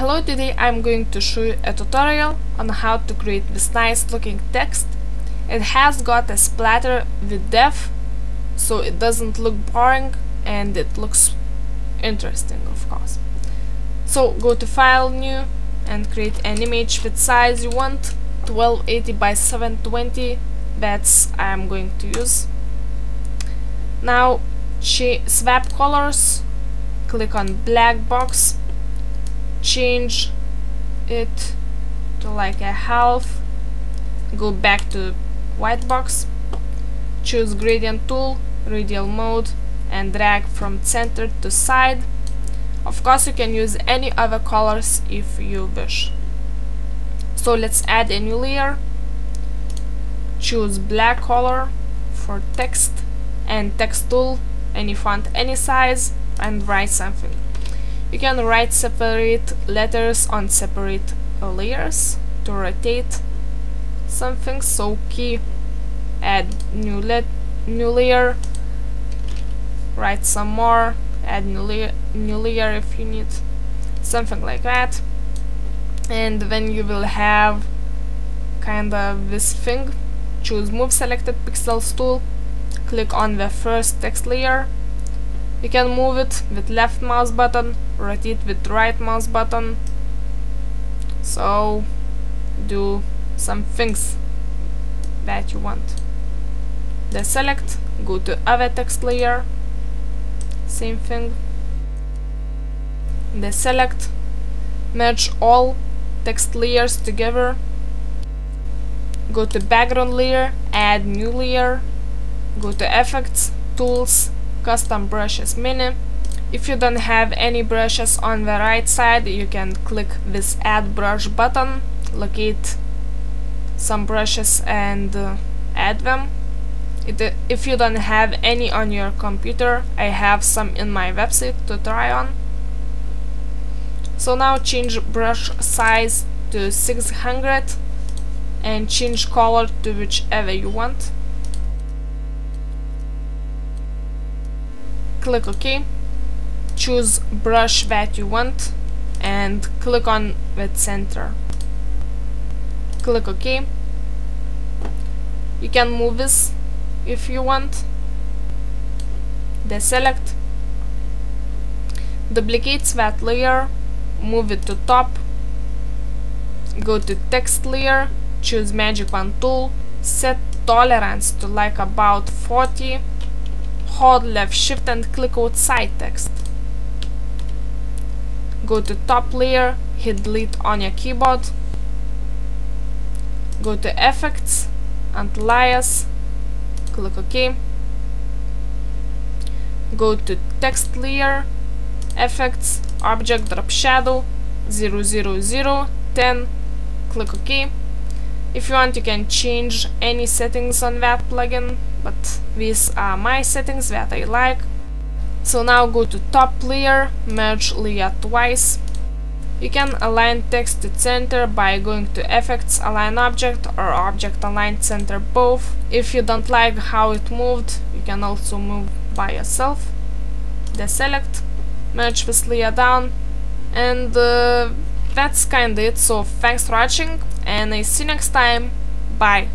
Hello, today I'm going to show you a tutorial on how to create this nice looking text. It has got a splatter with depth, so it doesn't look boring and it looks interesting of course. So go to file new and create an image with size you want 1280 by 720 that's I'm going to use. Now swap colors, click on black box change it to like a half go back to white box choose gradient tool radial mode and drag from center to side. Of course you can use any other colors if you wish. So let's add a new layer. Choose black color for text and text tool any font any size and write something you can write separate letters on separate layers to rotate something. So key, add new let new layer, write some more, add new layer new layer if you need something like that. And then you will have kind of this thing. Choose move selected pixels tool, click on the first text layer you can move it with left mouse button, rotate with right mouse button. So do some things that you want. Deselect, go to other text layer, same thing. Deselect, merge all text layers together. Go to background layer, add new layer, go to effects, tools, custom brushes mini. If you don't have any brushes on the right side, you can click this add brush button, locate some brushes and uh, add them. It, uh, if you don't have any on your computer, I have some in my website to try on. So now change brush size to 600 and change color to whichever you want. Click OK. Choose brush that you want and click on with center. Click OK. You can move this if you want. Deselect. Duplicate that layer. Move it to top. Go to text layer. Choose magic wand tool. Set tolerance to like about 40 hold left shift and click outside text. Go to top layer, hit delete on your keyboard. Go to effects, and layers, click OK. Go to text layer, effects, object drop shadow, 000, 10, click OK. If you want you can change any settings on that plugin, but these are my settings that I like. So now go to top layer, merge layer twice. You can align text to center by going to effects, align object or object align center both. If you don't like how it moved, you can also move by yourself. Deselect, merge this layer down and uh, that's kinda it. So thanks for watching and I see you next time. Bye.